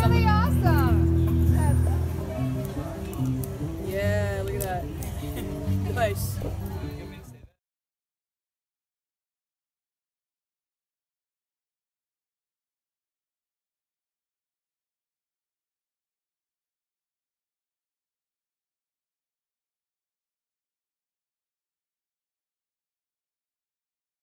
some.